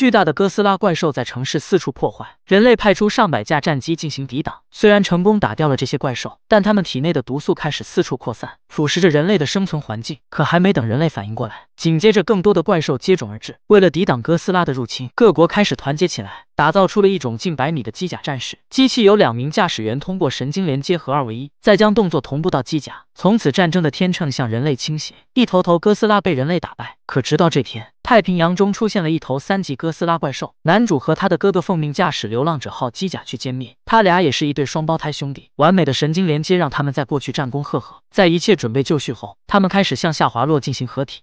巨大的哥斯拉怪兽在城市四处破坏，人类派出上百架战机进行抵挡。虽然成功打掉了这些怪兽，但他们体内的毒素开始四处扩散，腐蚀着人类的生存环境。可还没等人类反应过来，紧接着更多的怪兽接踵而至。为了抵挡哥斯拉的入侵，各国开始团结起来，打造出了一种近百米的机甲战士。机器由两名驾驶员通过神经连接合二为一，再将动作同步到机甲。从此，战争的天秤向人类倾斜，一头头哥斯拉被人类打败。可直到这天，太平洋中出现了一头三级哥斯拉怪兽，男主和他的哥哥奉命驾驶流浪者号机甲去歼灭。他俩也是一对双胞胎兄弟，完美的神经连接让他们在过去战功赫赫。在一切准备就绪后，他们开始向下滑落进行合体。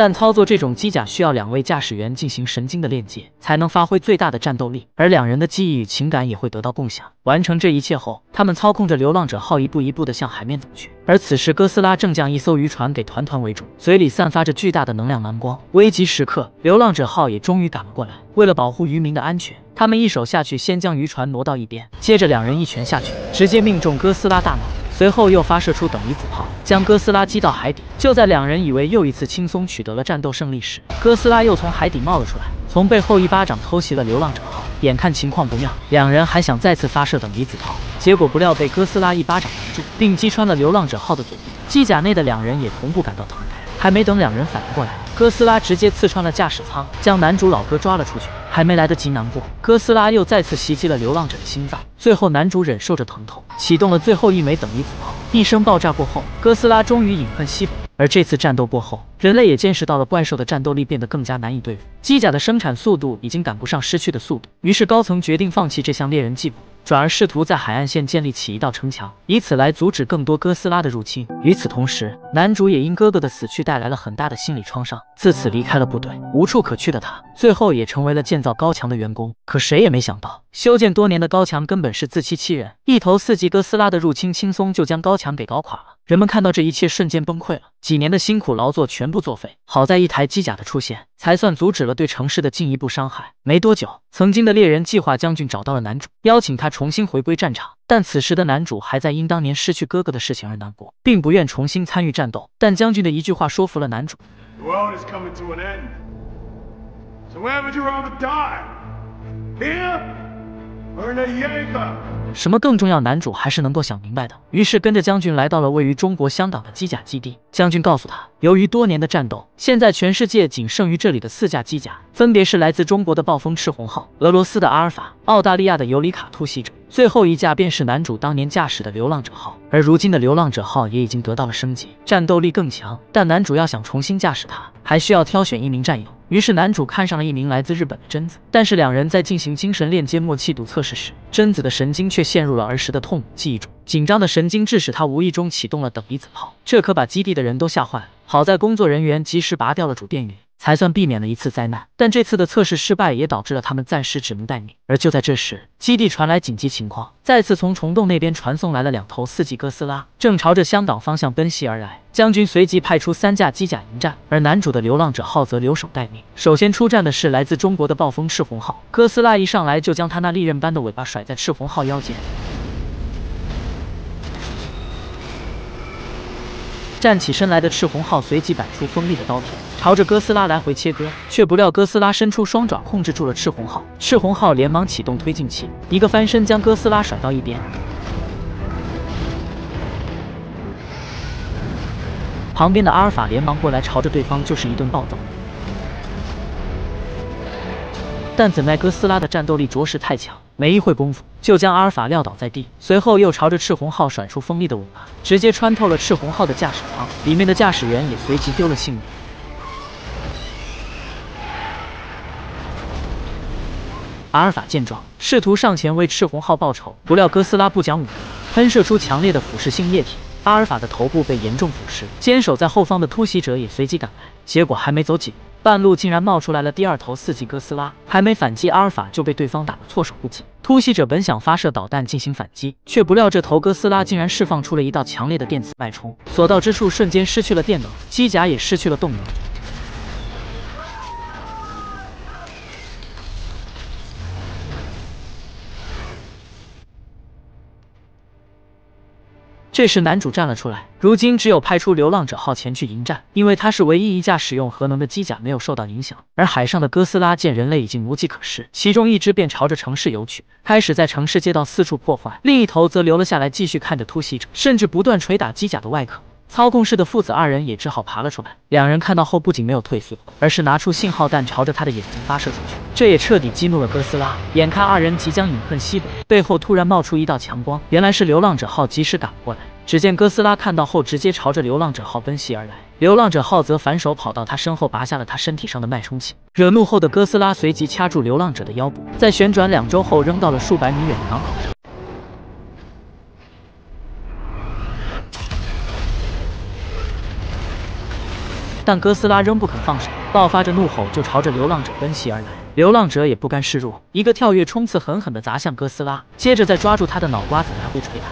但操作这种机甲需要两位驾驶员进行神经的链接，才能发挥最大的战斗力，而两人的记忆与情感也会得到共享。完成这一切后，他们操控着流浪者号一步一步地向海面走去。而此时，哥斯拉正将一艘渔船给团团围住，嘴里散发着巨大的能量蓝光。危急时刻，流浪者号也终于赶了过来。为了保护渔民的安全，他们一手下去，先将渔船挪到一边，接着两人一拳下去，直接命中哥斯拉大脑。随后又发射出等离子炮，将哥斯拉击到海底。就在两人以为又一次轻松取得了战斗胜利时，哥斯拉又从海底冒了出来，从背后一巴掌偷袭了流浪者号。眼看情况不妙，两人还想再次发射等离子炮，结果不料被哥斯拉一巴掌拦住，并击穿了流浪者号的左臂。机甲内的两人也同步感到疼痛，还没等两人反应过来，哥斯拉直接刺穿了驾驶舱，将男主老哥抓了出去。还没来得及难过，哥斯拉又再次袭击了流浪者的心脏。最后，男主忍受着疼痛，启动了最后一枚等离子炮。一声爆炸过后，哥斯拉终于饮恨西北。而这次战斗过后，人类也见识到了怪兽的战斗力变得更加难以对付，机甲的生产速度已经赶不上失去的速度。于是高层决定放弃这项猎人计谋。转而试图在海岸线建立起一道城墙，以此来阻止更多哥斯拉的入侵。与此同时，男主也因哥哥的死去带来了很大的心理创伤，自此离开了部队，无处可去的他，最后也成为了建造高墙的员工。可谁也没想到，修建多年的高墙根本是自欺欺人，一头四级哥斯拉的入侵轻松就将高墙给搞垮了。人们看到这一切，瞬间崩溃了。几年的辛苦劳作全部作废。好在一台机甲的出现，才算阻止了对城市的进一步伤害。没多久，曾经的猎人计划将军找到了男主，邀请他重新回归战场。但此时的男主还在因当年失去哥哥的事情而难过，并不愿重新参与战斗。但将军的一句话说服了男主。什么更重要？男主还是能够想明白的。于是跟着将军来到了位于中国香港的机甲基地。将军告诉他，由于多年的战斗，现在全世界仅剩余这里的四架机甲，分别是来自中国的暴风赤红号、俄罗斯的阿尔法、澳大利亚的尤里卡突袭者，最后一架便是男主当年驾驶的流浪者号。而如今的流浪者号也已经得到了升级，战斗力更强。但男主要想重新驾驶它，还需要挑选一名战友。于是男主看上了一名来自日本的贞子，但是两人在进行精神链接默契度测试时，贞子的神经却陷入了儿时的痛苦记忆中，紧张的神经致使他无意中启动了等离子炮，这可把基地的人都吓坏了。好在工作人员及时拔掉了主电源。才算避免了一次灾难，但这次的测试失败也导致了他们暂时只能待命。而就在这时，基地传来紧急情况，再次从虫洞那边传送来了两头四级哥斯拉，正朝着香港方向奔袭而来。将军随即派出三架机甲迎战，而男主的流浪者号则留守待命。首先出战的是来自中国的暴风赤红号，哥斯拉一上来就将他那利刃般的尾巴甩在赤红号腰间。站起身来的赤红号随即摆出锋利的刀片，朝着哥斯拉来回切割，却不料哥斯拉伸出双爪控制住了赤红号。赤红号连忙启动推进器，一个翻身将哥斯拉甩到一边。旁边的阿尔法连忙过来，朝着对方就是一顿暴揍。但怎奈哥斯拉的战斗力着实太强。没一会功夫，就将阿尔法撂倒在地，随后又朝着赤红号甩出锋利的尾巴，直接穿透了赤红号的驾驶舱，里面的驾驶员也随即丢了性命。阿尔法见状，试图上前为赤红号报仇，不料哥斯拉不讲武德，喷射出强烈的腐蚀性液体，阿尔法的头部被严重腐蚀，坚守在后方的突袭者也随即赶来，结果还没走几步。半路竟然冒出来了第二头四级哥斯拉，还没反击阿尔法就被对方打得措手不及。突袭者本想发射导弹进行反击，却不料这头哥斯拉竟然释放出了一道强烈的电磁脉冲，所到之处瞬间失去了电能，机甲也失去了动能。这时男主站了出来，如今只有派出流浪者号前去迎战，因为他是唯一一架使用核能的机甲没有受到影响。而海上的哥斯拉见人类已经无计可施，其中一只便朝着城市游去，开始在城市街道四处破坏，另一头则留了下来继续看着突袭者，甚至不断捶打机甲的外壳。操控室的父子二人也只好爬了出来。两人看到后，不仅没有退缩，而是拿出信号弹朝着他的眼睛发射出去。这也彻底激怒了哥斯拉。眼看二人即将饮恨西北，背后突然冒出一道强光，原来是流浪者号及时赶过来。只见哥斯拉看到后，直接朝着流浪者号奔袭而来。流浪者号则反手跑到他身后，拔下了他身体上的脉冲器。惹怒后的哥斯拉随即掐住流浪者的腰部，在旋转两周后扔到了数百米远的港口上。但哥斯拉仍不肯放手，爆发着怒吼就朝着流浪者奔袭而来。流浪者也不甘示弱，一个跳跃冲刺，狠狠地砸向哥斯拉，接着再抓住他的脑瓜子来回捶打。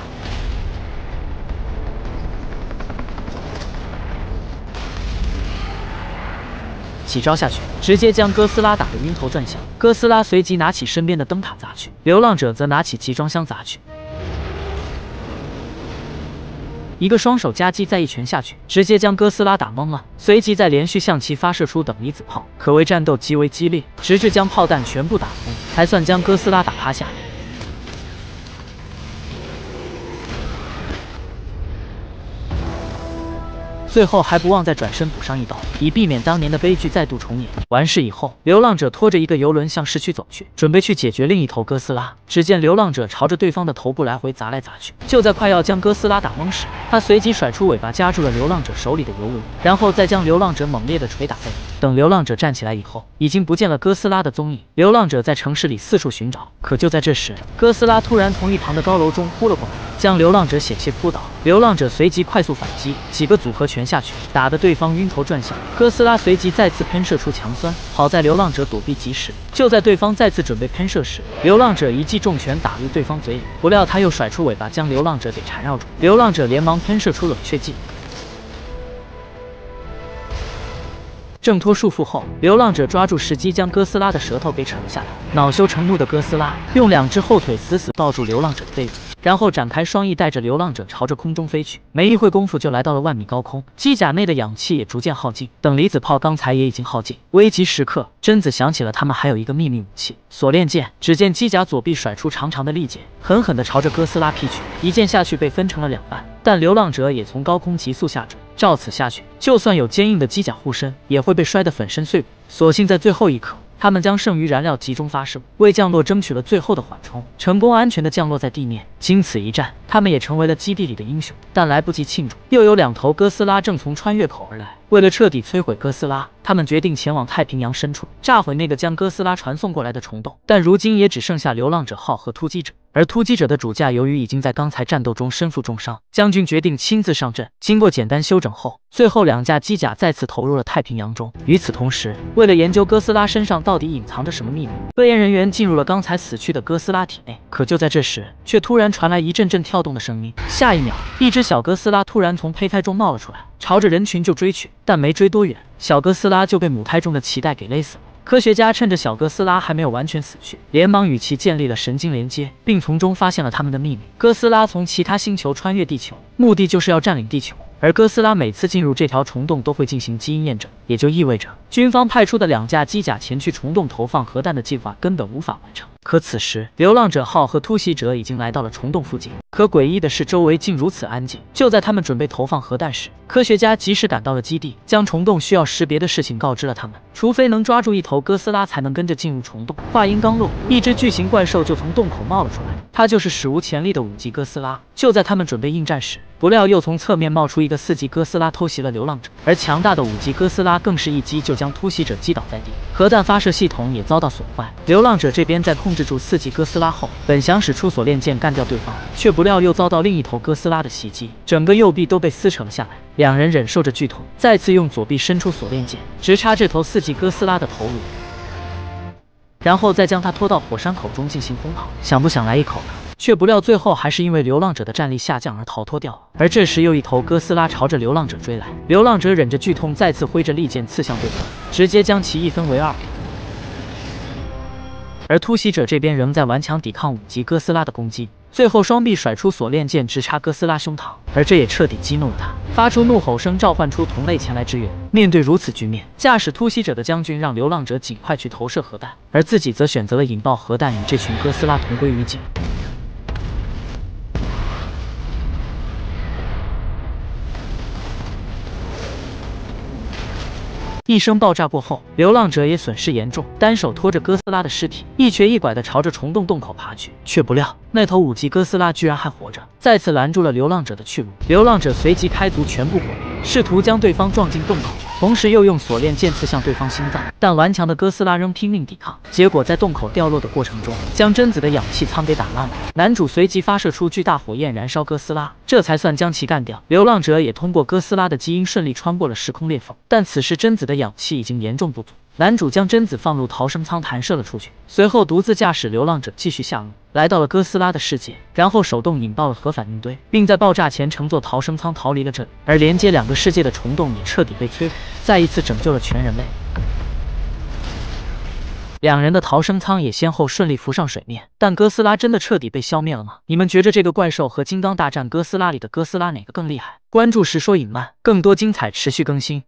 几招下去，直接将哥斯拉打得晕头转向。哥斯拉随即拿起身边的灯塔砸去，流浪者则拿起集装箱砸去。一个双手夹击，再一拳下去，直接将哥斯拉打懵了。随即再连续向其发射出等离子炮，可谓战斗极为激烈，直至将炮弹全部打空，才算将哥斯拉打趴下。最后还不忘再转身补上一刀，以避免当年的悲剧再度重演。完事以后，流浪者拖着一个游轮向市区走去，准备去解决另一头哥斯拉。只见流浪者朝着对方的头部来回砸来砸去，就在快要将哥斯拉打懵时，他随即甩出尾巴夹住了流浪者手里的游轮，然后再将流浪者猛烈的捶打背。等流浪者站起来以后，已经不见了哥斯拉的踪影。流浪者在城市里四处寻找，可就在这时，哥斯拉突然从一旁的高楼中扑了过来，将流浪者险些扑倒。流浪者随即快速反击，几个组合拳下去，打得对方晕头转向。哥斯拉随即再次喷射出强酸，好在流浪者躲避及时。就在对方再次准备喷射时，流浪者一记重拳打入对方嘴里，不料他又甩出尾巴将流浪者给缠绕住。流浪者连忙喷射出冷却剂。挣脱束缚后，流浪者抓住时机将哥斯拉的舌头给扯了下来。恼羞成怒的哥斯拉用两只后腿死死抱住流浪者的背部。然后展开双翼，带着流浪者朝着空中飞去。没一会功夫，就来到了万米高空。机甲内的氧气也逐渐耗尽，等离子炮刚才也已经耗尽。危急时刻，贞子想起了他们还有一个秘密武器——锁链剑。只见机甲左臂甩出长长的利剑，狠狠地朝着哥斯拉劈去。一剑下去，被分成了两半。但流浪者也从高空急速下坠，照此下去，就算有坚硬的机甲护身，也会被摔得粉身碎骨。所幸在最后一刻。他们将剩余燃料集中发射，为降落争取了最后的缓冲，成功安全的降落在地面。经此一战，他们也成为了基地里的英雄。但来不及庆祝，又有两头哥斯拉正从穿越口而来。为了彻底摧毁哥斯拉，他们决定前往太平洋深处，炸毁那个将哥斯拉传送过来的虫洞。但如今也只剩下流浪者号和突击者。而突击者的主驾由于已经在刚才战斗中身负重伤，将军决定亲自上阵。经过简单休整后，最后两架机甲再次投入了太平洋中。与此同时，为了研究哥斯拉身上到底隐藏着什么秘密，科研人员进入了刚才死去的哥斯拉体内。可就在这时，却突然传来一阵阵跳动的声音。下一秒，一只小哥斯拉突然从胚胎中冒了出来，朝着人群就追去。但没追多远，小哥斯拉就被母胎中的脐带给勒死了。科学家趁着小哥斯拉还没有完全死去，连忙与其建立了神经连接，并从中发现了他们的秘密。哥斯拉从其他星球穿越地球，目的就是要占领地球。而哥斯拉每次进入这条虫洞都会进行基因验证，也就意味着军方派出的两架机甲前去虫洞投放核弹的计划根本无法完成。可此时，流浪者号和突袭者已经来到了虫洞附近。可诡异的是，周围竟如此安静。就在他们准备投放核弹时，科学家及时赶到了基地，将虫洞需要识别的事情告知了他们。除非能抓住一头哥斯拉，才能跟着进入虫洞。话音刚落，一只巨型怪兽就从洞口冒了出来，它就是史无前例的五级哥斯拉。就在他们准备应战时，不料又从侧面冒出一个四级哥斯拉偷袭了流浪者，而强大的五级哥斯拉更是一击就将突袭者击倒在地，核弹发射系统也遭到损坏。流浪者这边在控制住四级哥斯拉后，本想使出锁链剑干掉对方，却不料又遭到另一头哥斯拉的袭击，整个右臂都被撕扯了下来。两人忍受着剧痛，再次用左臂伸出锁链剑，直插这头四级哥斯拉的头颅，然后再将它拖到火山口中进行烘烤。想不想来一口呢？却不料最后还是因为流浪者的战力下降而逃脱掉。而这时又一头哥斯拉朝着流浪者追来，流浪者忍着剧痛，再次挥着利剑刺向对方，直接将其一分为二。而突袭者这边仍在顽强抵抗五级哥斯拉的攻击。最后双臂甩出锁链剑，直插哥斯拉胸膛，而这也彻底激怒了他，发出怒吼声，召唤出同类前来支援。面对如此局面，驾驶突袭者的将军让流浪者尽快去投射核弹，而自己则选择了引爆核弹，与这群哥斯拉同归于尽。一声爆炸过后，流浪者也损失严重，单手拖着哥斯拉的尸体，一瘸一拐地朝着虫洞洞口爬去，却不料那头五级哥斯拉居然还活着，再次拦住了流浪者的去路。流浪者随即开足全部火力，试图将对方撞进洞口，同时又用锁链剑刺向对方心脏，但顽强的哥斯拉仍拼命抵抗，结果在洞口掉落的过程中，将贞子的氧气舱给打烂了。男主随即发射出巨大火焰燃烧哥斯拉，这才算将其干掉。流浪者也通过哥斯拉的基因顺利穿过了时空裂缝，但此时贞子的氧气已经严重不足。男主将贞子放入逃生舱弹射了出去，随后独自驾驶流浪者继续下路，来到了哥斯拉的世界，然后手动引爆了核反应堆，并在爆炸前乘坐逃生舱逃离了这里。而连接两个世界的虫洞也彻底被摧毁，再一次拯救了全人类。两人的逃生舱也先后顺利浮上水面，但哥斯拉真的彻底被消灭了吗？你们觉着这个怪兽和《金刚大战哥斯拉》里的哥斯拉哪个更厉害？关注时说影漫，更多精彩持续更新。